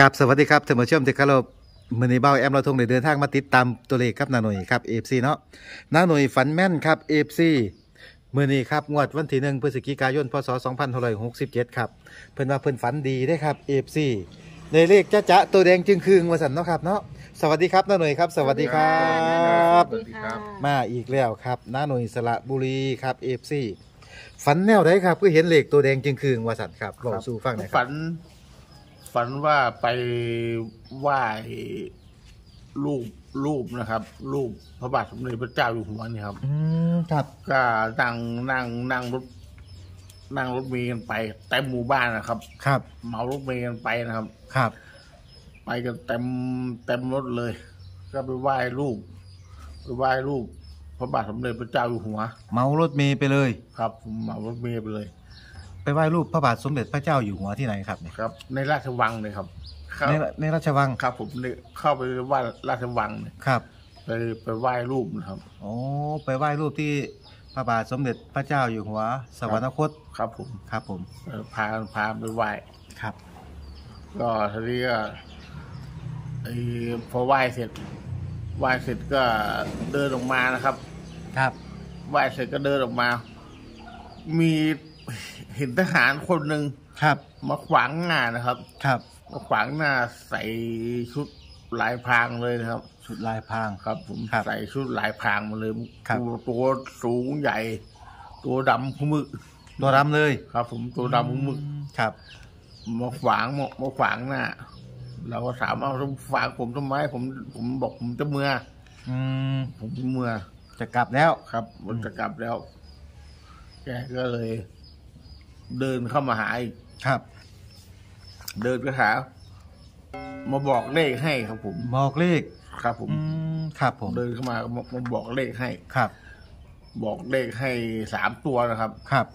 กับสวัสดีครับท่านผู้ชมที่เคารพมื้อนี้เบ้าแอมเราทงได้เดินทางมาติดตามตัวเลขครับนาหน่ยครับ FC เนาะนาหน่ยฝันแม่นครับ FC มื้อนี้ครับงวดวันที่1พฤศจิกายนพศ2567ครับเพิ่นว่าเพิ่นฝันดีได้อครับ FC ในเลขจ้าจ๊ะตัวแดงจึงคืงว่าซั่นเนาะครับเนาะสวัสดีครับนาหน่ยครับสวัสดีครับสวัสดีครับ มาอีกแล้วครับน้าหน่ยสระบุรีครับ FC ฝันแนวไหนครับคือเห็นเลขตัวแดงจึงคืงว่าซั่นครับบอกสู่ฟังหน่อยคฝัรับน ฝันว่าไปไหว้รูปรูปนะครับ รูปพระบาทสมเด็จพระเจ้าอยู่หัวนี่ครับ อืมครับ ก็นั่งนั่งนั่งรถนั่งรถเมล์กันไปเต็มหมู่บ้านนะครับ ครับเหมารถเมล์กันไปนะครับ ครับ ไปกันเต็มเต็มรถเลย ก็ไปไหว้รูปไปไหว้รูปพระบาทสมเด็จพระเจ้าอยู่หัว เมารถเมย์ไปเลย ครับผมเหมารถเมล์ไปเลย ไปไหว้รูปพระบาทสมเด็จพระเจ้าอยู่หัวที่ไหนครับเนี่ยครับ ในราชวังเลยครับเข้าในในราชวังครับ ผมเนี่ยเข้าไปไหว่าราชวังเนี่ยครับไปไปไหว้รูปนะครับโอ้ไปไหว้รูปที่พระบาทสมเด็จพระเจ้าอยู่หัว สวรรคตครับผมครับผมเออพาพาไปไหว้ครับ ก็ทีนี้ก็ไอ้พอไหว้เสร็จไหว้เสร็จก็เดินออกมานะครับ ครับไหว้เสร็จก็เดินออกมา มี เห็นทหารคนหนึ่งครับ มาขวางหน้านะครับ ครับมาขวางหน้าใส่ชุดลายพรางเลยนะครับ ชุดลายพรางครับ ผมครับ ใส่ชุดลายพรางมาเลยครับ ตัวตัวสูงใหญ่ ตัวดำขมึกตัวดำเลยครับ ผมตัวดำขมึกครับ มาขวางมามาขวางหน้าเราก็ถามเอาขวางผมทำไมผมผมบอกผมจะเมื่อ อืมผมจะเมื่อ จะกลับแล้ว ครับมันจะกลับแล้ว แกก็เลย เดินเข้ามาหาอีกครับ เดินไปหามาบอกเลขให้ครับผมบอกเลขครับ ผมอืมครับผมเดินเข้ามามามาบอกเลขให้ ครับ บอกเลขให้สามตัวนะครับ ครับ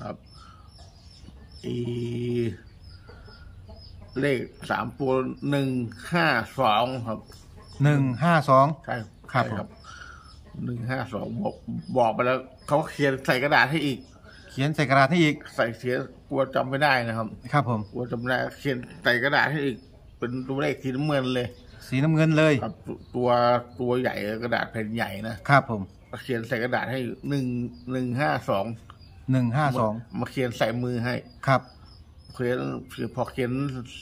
ครับอีเลขสามตัวหนึ่งห้าสองครับหนึ่งห้าสอง ใช่ครับ ใช่หนึ่งห้าสองบอกบอกไปแล้วเขาเขียนใส่กระดาษให้อีก เขียนใส่กระดาษให้อีก ใส่เสียกลัวจำไม่ได้นะครับครับผม กลัวจำไม่ได้เขียนใส่กระดาษให้อีก เป็นตัวเลขสีน้ำเงินเลยสีน้ำเงินเลยครับตัวตัวใหญ่กระดาษแผ่นใหญ่นะครับผมเขียนใส่กระดาษให้หนึ่งหนึ่งห้าสองหนึ่งห้าสองมาเขียนใส่มือให้ครับเขียนพอเขียน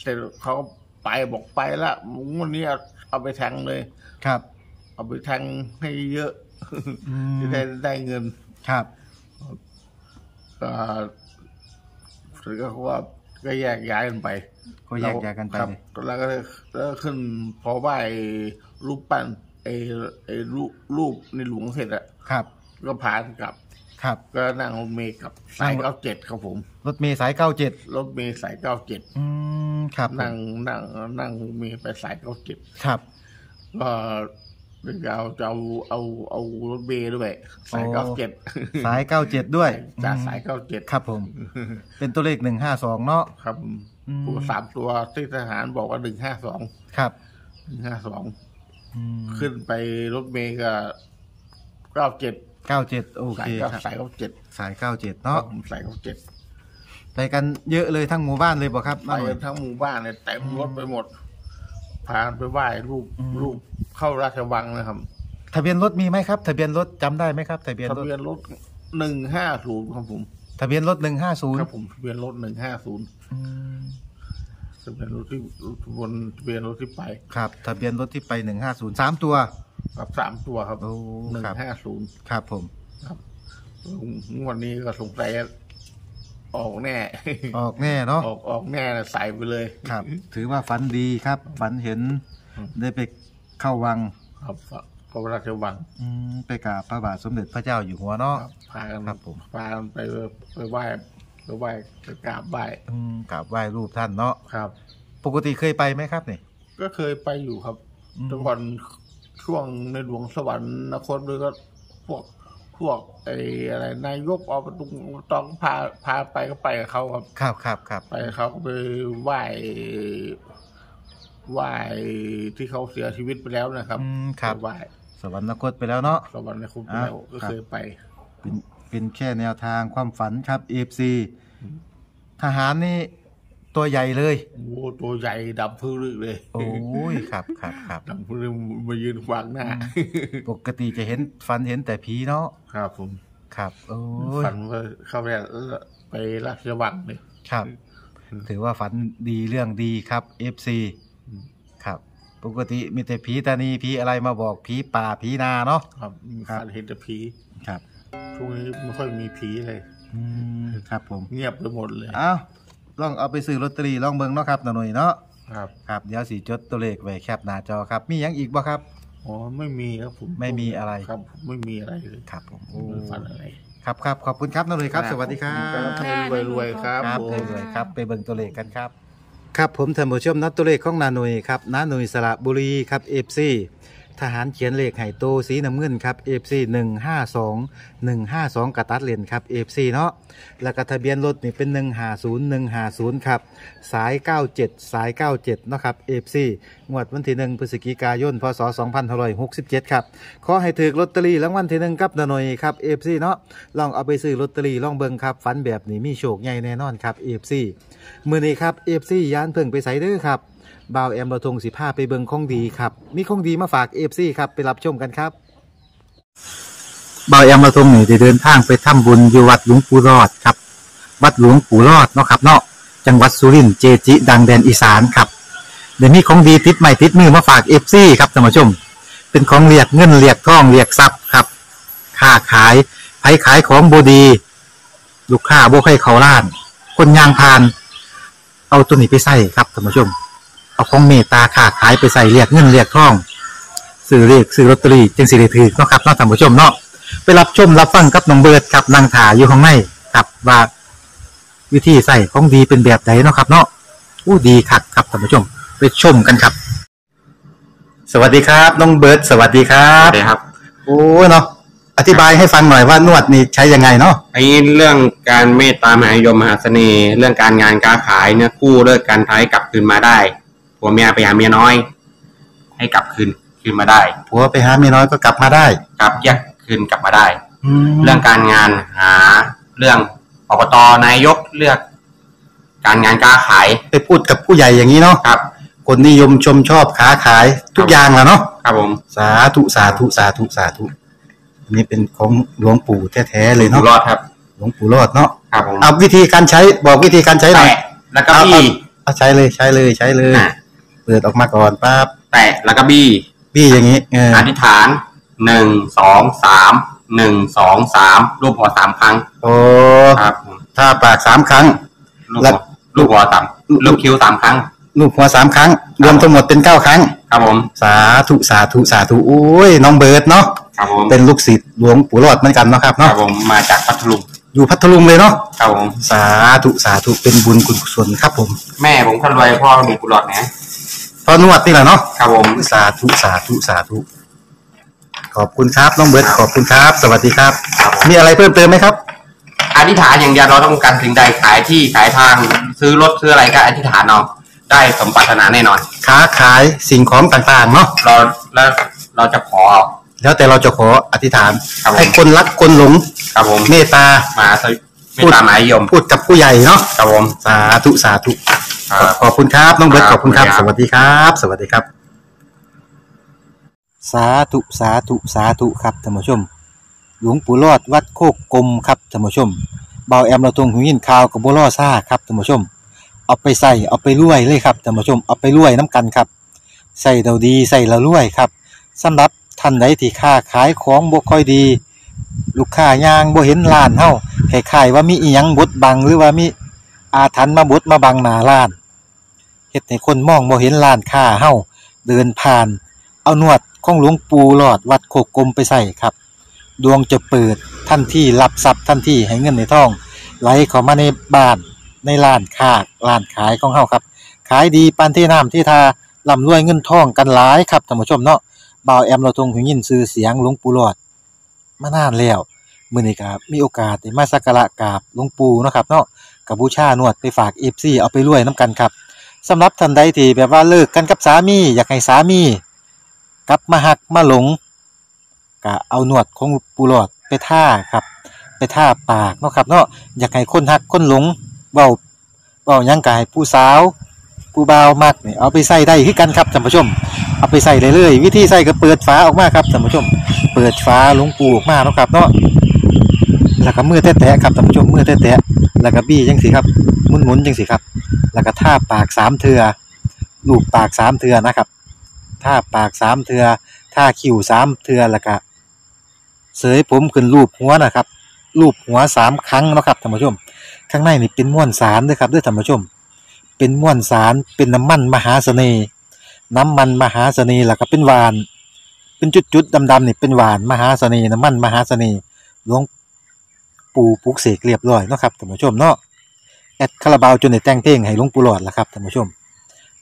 เสร็จเขาก็ไปบอกไปละวันนี้เอาเอาไปแทงเลย ครับ เอาไปแทงให้เยอะอืมจะได้ได้เงินครับ ก็ถือก็ว่าก็แยกย้ายกันไปก็แยกย้ายกันไปครับเลยแล้วก็แล้วก็ขึ้นพอไหว้รูปปั้นไอ้ไอ้รูปรูปในหลวงเสร็จอะครับ ก็พากันกลับ ครับ ก็นั่งรถเมล์กลับสายนั่งรถเก้าเจ็ดครับผม รถเมย์สายเก้าเจ็ดรถเมล์สายเก้าเจ็ดอืมครับผมนั่งนั่งนั่งรถเมล์ไปสายเก้าเจ็ดครับก็ เดี๋ยวจะเอาจะเอาเอาเอารถเมล์ด้วย สายโอ้เก้าเจ็ดสายเก้าเจ็ดด้วยจากอืมสายเก้าเจ็ดครับผม เป็นตัวเลขหนึ่งห้าสองเนาะครับอืมตัวสามตัวที่ทหารบอกว่าหนึ่งห้าสองครับหนึ่งห้าสองอืมขึ้นไปรถเมล์ก็เก้าเจ็ดเก้าเจ็ดโอสาเคยเก้าครับสายเก้าเจ็ดสายเก้าเจ็ดเนาะสายเก้าเจ็ดไปกันเยอะเลยทั้งหมู่บ้านเลยบอกครับไปกันทั้งหมู่บ้านเลยเต็มรถไปหมดพาไปไหว้รูปอืมรูป เข้าราชวังนะครับทะเบียนรถมีไหมครับ ทะเบียนรถจำได้ไหมครับทะเบียนทะรถเบียนรถหนึ่งห้าศูนย์ครับผมทะเบียนรถหนึ่งห้าศูนย์ครับผมทะเบียนรถหนึ่งห้าศูนย์ทะเบียนรถที่บนทะเบียนรถที่ไปครับ ทะเบียนรถที่ไปหนึ่งห้าศูนย์สามตัว ครับสามตัวครับโอ้หนึ่งครับ ห้าศูนย์ครับผม ครับงวดนี้ก็สงสัยออกแน่ ออกแน่เนาะ ออกออกแน่นะใส่ไปเลย ครับ ถือว่าฝันดีครับ ฝันเห็นอืมได้ไป เข้าวังครับพระราชวังอืมไปกราบพระบาทสมเด็จพระเจ้าอยู่หัวเนาะครับพากันครับผมพากันไปไปไหว้ไปไหว้ไปกราบไหว้อืมกราบไหว้รูปท่านเนาะครับ ปกติเคยไปไหมครับเนี่ยก็เคยไปอยู่ครับอืมแต่ก่อนช่วงในหลวงสวรรค์นครด้วยก็พวกพวกไอ้อะไรนายกอบตต้องพาพาไปก็ไปกับเขาครับ ครับครับครับไปกับเขาก็ไปไหว้ ไหว้ที่เขาเสียชีวิตไปแล้วนะครับอืมครับ ไปไหว้สวรรคตไปแล้วเนาะ สวรรค์ในคุกไปแล้วอ่าก็ครับเคยไป เป็นเป็นแค่แนวทางความฝันครับ FC ทหารนี่ตัวใหญ่เลย โอ้ตัวใหญ่ดำพื้นเลย โอ้ยครับครับครับดำพื้นมายืนขวางหน้า ปกติจะเห็นฟันเห็นแต่ผีเนาะครับ ผมครับโอ้ยฝันว่าเข้าไปไปราชวังเลย ครับ ถือว่าฝันดีเรื่องดีครับ FC อืมครับ ปกติมีแต่ผีตานีผีอะไรมาบอกผีป่าผีนาเนาะ ครับครับ ฝันเห็นแต่ผีครับช่วงนี้ไม่ค่อยมีผีเลย อืมครับผม เงียบไปหมดเลยอ้าวลองเอาไปซื้อลอตเตอรี่ลองเบิ่งเนาะครับนาหน่ยเนาะครับครับเดี๋ยวสีจดตัวเลขไว้แคปหน้าจอครับ มีหยังอีกบ่ครับ อ๋อไม่มีครับผมไม่มีอะไร ครับผมไม่มีอะไรเลยครับผมโอ้ไม่ฝันอะไร ครับครับขอบคุณครับนาหน่ยครับ สวัสดีครัครับบรวยรวยๆครับครับผมรวยๆครับ ไปเบิ่งตัวเลขกันครับ ครับผมท่านผู้ชมนัดตัวเลขของนาหนุยครับนาหนุยสระบุรีครับ FC ทหารเขียนเลขไห่โตสีน้ำเงินครับ FC 152 152กระตัดเลนครับ FC เนาะแล้วก็ทะเบียนรถนี่เป็น 150 150 ครับ สาย 97 สาย 97 เนาะครับ FC งวดวันที่ 1 พฤศจิกายน พศ 2567 ครับ ขอให้ถือลอตเตอรี่รางวัลที่หนึ่งกับนหน่ยครับ FC เนาะลองเอาไปซื้อลอตเตอรี่ลองเบิ่งครับฝันแบบนี้มีโชคใหญ่แน่นอนครับ FC มื้อนี้ครับ FC ยานเพิ่งไปใส่เด้อครับ บ่าวแอมเราทงสิผ้าไปเบิงของดีครับ มีของดีมาฝากเอฟซีครับไปรับชมกันครับบ่าวแอมเราทงนี่ได้เดินทางไปทำบุญอยู่วัดหลวงปู่รอดครับ วัดหลวงปู่รอดเนาะครับเนาะจังหวัดสุรินทร์เจจิ ดังแดนอีสานครับเดี๋ยวมีของดีติดใหม่ติดมือมาฝากเอฟซีครับท่านผู้ชม เป็นของเรียกเงินเรียกทองเรียกทรัพย์ครับค้าขายไผขายของบดี ลูกค้าบ่ใครเขาล้าน คนยางพาน เอาตัวนี้ไปใส่ครับท่านผู้ชม เอาของเมตตาค้าขายไปใส่เรียกเงินเรียกทองซื้อเรียกซื้อลอตเตอรี่จึงสิได้ถือเนาะครับเนาะท่านผู้ชมเนาะไปรับชมรับฟังกับน้องเบิร์ดครับนางถาอยู่ข้างในครับว่าวิธีใส่ของดีเป็นแบบไหนเนาะครับ เนาะอู้ดีคักครับท่านผู้ชม ไปชมกันครับ สวัสดีครับน้องเบิร์ดสวัสดีครัครับบครับโอ้เนาะอธิบายให้ฟังหน่อยว่านวดนี่ใช้ยังไงเนาะไอ้เรื่องการเมตตามหานิยมมหาเสน่ห์ เรื่องการงานการขายเนี่ยกู้เลิกการท้ายกลับคืนมาได้ ผัวเมียไปหาเมียน้อย ให้กลับคืนคืนมาได้ผัวไปหาเมียน้อยก็กลับมาได้ กลับแยกคืนกลับมาได้แล้เรื่วองการงานหาเรื่องอบตนายกเลือก การงานการขายไปพูดกับผู้ใหญ่อย่างนี้เนาะครับ คนนิยมชมชอบค้าขายทุกอย่างแหล้วเนาะครับผมสาธุสาธุสาธุสาธุอันนี้เป็นของหลวงปู่แท้ๆเลยอยู่เนาะรอดครับ หลวงปู่รอดเนาะครับผมเอาวิธีการใช้บอกวิธีการใช้หน่อยแตะแล้วก็บี้เอาใช้เลยใช้เลยใช้เลยอะเปิดออกมาก่อนปั๊บแตะแล้วก็บี้พี่อย่างนี้เอออธิษฐานหนึ่งสองสามหนึ่งสองสามรูปหัวสามครั้ง โอ้ครับผมถ้าปากสามครั้งลูกแล้หัววลูกหัวสามลูกคิ้วสามครั้งลูกหัวสามครั้ง รวมทั้งหมดเป็นเก้าครั้ง ครับผม สาธุสาธุสาธุโอ้ยน้องเบิร์ดเนาะครับผมเป็นลูกศิษย์หลวงปู่รอดเหมือนกันเนาะครับครัเนาะบผมมาจากพัทลุงอยู่พัทลุงเลยเนาะครับผมสาธุสาธุเป็นบุญกุศลครับผม แม่ผมคนรวยพ่อมีกุหลาบนะ พอนวดนี่แหละเนาะครับผม สาธุสาธุสาธุขอบคุณครับน้องเบิร์ตขอบคุณครับ สวัสดีครับ ครับผมมีอะไรเพิ่มเติมไหมครับ อธิษฐานอย่างเดียวเราต้องการสิ่งใดขายที่ขายทางซื้อรถซื้ออะไรก็อธิษฐานเอาได้สมปรารถนาแน่นอน ค้าขายสิ่งของต่างๆเนาะเราแล้วเราจะขอ แล้วแต่เราจะขออธิษฐาน ครับผม ให้คนรักคนหลงครับผมเมตตามาสวิไม่ตามหมายยมพูดกับผู้ใหญ่เนาะครับผม สาธุสาธุครับ ขอบคุณครับน้องเบิร์ตคขรับอบคุณครับขอบสคุณครับวัสดีครับ สวัสดีครับ สาธุสาธุสาธุครับท่านผู้ชม หลวงปู่รอดวัดโคกกลมครับท่านผู้ชมเบาแอมเราตรงหูยินข่าวกับบัวล่อซ่าครับท่านผู้ชม เอาไปใส่เอาไปรวยเลยครับท่านผู้ชมเอาไปรวยน้ำกันครับใส่เราดีใส่เรารวยครับสำหรับท่านใดที่ค้าขายของบ่ค่อยดี ลูกค้ายางบ่เห็นร้านเฮาคล้ายๆว่ามีอีหยังบดบังหรือว่ามีอาถรรพ์มาบดมาบังหน้าร้าน เฮ็ดให้คนมองบ่เห็นร้านค้าเฮาเดินผ่าน เอานวดของหลวงปู่หลอดวัดโคกกลมไปใส่ครับ ดวงจะเปิดทันที่รับทรัพย์ทันที่ให้เงินในท้อง ไหลเข้ามาในบ้านในร้านค้าร้านขายของเฮาครับ ขายดีปานที่น้ำที่ทาร่ำรวยเงินทองกันหลายครับท่านผู้ชมเนาะบ่าวแอมเราทรงหูยินชื่อเสียงหลวงปู่หลอดมานานแล้วมื้อนี้ก็มีโอกาสได้มาสักการะกราบหลวงปู่เนาะครับเนาะกับบูชานวดไปฝาก FC เอาไปรวยนํกันครับ สำหรับท่านใดที่แบบว่าเลิกกันกับสามี อยากให้สามีกลับมาหักมาหลงก็เอาหนวดของปูหลอดไปท่าครับ ไปท่าปากเนาะครับเนาะอยากให้คนหักคนหลงเบาเบายังกายผู้สาวผู้บ่าวมักเนี่ยเอาไปใส่ได้คือกันครับท่านผู้ชม เอาไปใส่เลยเลยวิธีใส่ก็เปิดฝาออกมาครับท่านผู้ชม เปิดฝาลวงปูออกมาเนาะครับเนาะแล้วก็มือแตะๆครับท่านผู้ชมมือแตะๆแล้วก็บี้จังสิครับหมุนๆจังสิครับ แล้วก็ท่าปากสามเทือลูบปากสามเทือนะครับท่าปากสามเทือท่าคิ้วสามเทือแล้วก็เสยผมขึ้นรูปหัวนะครับรูปหัวสามครั้งนะครับท่านผู้ชม ข้างในนี่เป็นม้วนสารด้วยครับด้วยท่านผู้ชม เป็นม้วนสารเป็นน้ำมันมหาเสน่ห์น้ำมันมหาเสน่ห์แล้วก็เป็นหวาน เป็นจุดๆดำๆนี่เป็นหวานมหาเสน่ห์น้ำมันมหาเสน่ห์หลวงปู่ปุกเสกเรียบร้อยนะครับท่านผู้ชมเนาะ แอดคาราบาวจนได้แต่งเพลงให้หลวงปู่หลอดล้วครับท่านผู้ชม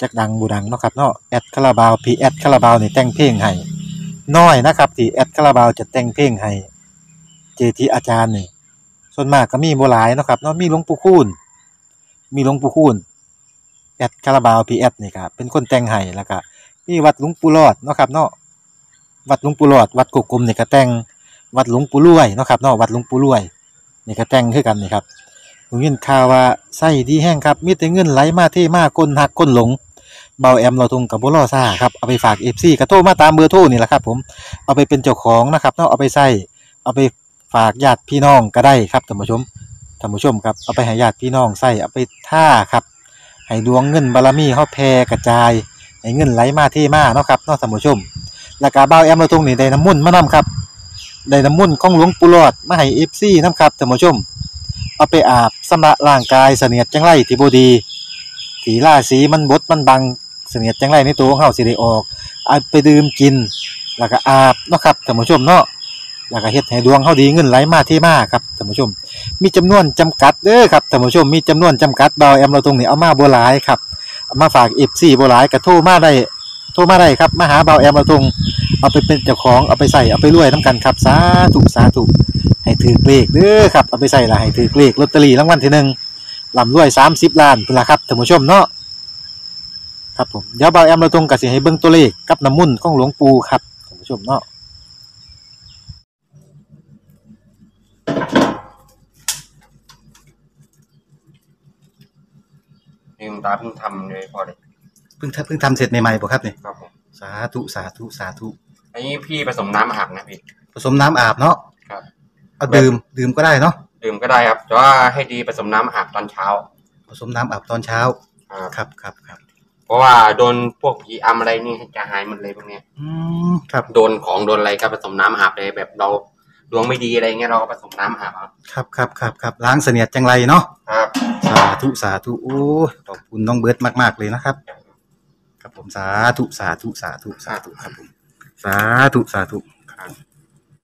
จักดังบูดังเนาะครับเนาะแอดคาราบาวพีแอดคาราบาวนี่แต่งเพลงให้น้อยนะครับที่แอดคาราบาวจะแต่งเพลงให้เจทีอาจารย์นี่ส่วนมากก็มีบ่หลายเนาะครับเนาะมีหลวงปู่คูณมีหลวงปู่คูณแอดคาราบาวพีแอดนี่ครับเป็นคนแต่งให้แล้วก็มีวัดหลวงปู่รอดเนาะครับเนาะวัดหลวงปู่รอด วัดกุกกลมนี่ก็แต่งวัดหลวงปู่รวยเนาะครับเนาะวัดหลวงปู่รวยนี่ก็แต่งคือกันนี่ครับ ผมยินข่าวว่าไส้ดีแห้งครับ มีแต่เงินไหลมาเทมาคนหักคนหลงเบาแอมเราทงกับบุรอซ่าครับเอาไปฝากเอฟซีกระโทรมาตามเบอร์โทรนี่แหละครับผมเอาไปเป็นเจ้าของนะครับเนาะเอาไปใส่เอาไปฝากญาติพี่น้องก็ได้ครับท่านผู้ชมท่านผู้ชมครับเอาไปให้ญาติพี่น้องใส่เอาไปท่าครับให้ดวงเงินบารมีเฮาแผ่กระจายให้เงินไหลมาเทมาเนาะครับเนาะท่านผู้ชมแล้วก็บ่าแอมเราตรงนี้ได้น้ำมุ่นมานํครับได้น้ำมุ่นของหลวงปู่หลอดมาให้ FC นํครับท่านผู้ชม เอาไปอาบสำระร่างกายเสนียดจังไรที่บดีที่าศีมันบดมันบังเสนียดจังไรในตัวของเฮาสิได้ออกเอาไปดื่มกิน แล้วก็อาบเนาะครับท่านผู้ชมเนาะแล้วก็เฮ็ดให้ดวงเฮาดีเงินไหลมาเทมาครับท่านผู้ชม มีจำนวนจำกัดเด้อครับท่านผู้ชมมีจำนวนจำกัดเบาแอมเราตรงนี้เอามาบ่หลายครับเอามาฝาก FC บ่หลายก็โทรมาได้โทรมาได้ครับมาหาเบาแอมเราตรงเอาไปเป็นเจ้าของเอาไปใส่เอาไปรวยนํกันครับสาธุสาธุ ให้ถือเลขเด้อครับเอาไปใส่ละให้ถือเลขลอตเตอรี่รางวัลที่หนึ่งลำรวย30ล้านพุ่นละครับท่านผู้ชมเนาะครับผมเดี๋ยวเบาแอมเราตรงก็สิให้เบิ่งตัวเลขกับน้ำมุ่นต์ของหลวงปู่ครับท่านผู้ชมเนาะนี่คุณตาเพิ่งทำเลยพอเลยเพิ่งทำเพิ่งทำเสร็จใหม่ๆบ่ครับนี่ครับผมสาธุสาธุสาธุอันนี้พี่ผสมน้ำอาบนะพี่ผสมน้ำอาบเนาะครับ เอาดื่มดื่มก็ได้เนาะดื่มก็ได้ครับแต่ว่าให้ดีผสมน้ำอาบตอนเช้า ผสมน้ำอาบตอนเช้าครับครับครับครับเพราะว่าโดนพวกผีอำอะไรนี่จะหายหมดเลยพวกเนี้ยอืมครับโดนของโดนอะไรก็ผสมน้ำอาบเลยแบบเราดวงไม่ดีอะไรเงี้ยเราก็ผสมน้ำอาบครับครับครับครับครับล้างเสนียดจังไรเนาะครับ สาธุสาธุโอ้ยขอบคุณน้องเบิร์ตมากๆเลยนะครับ ครับผมสาธุสาธุสาธุสาธุครับผมสาธุสาธุ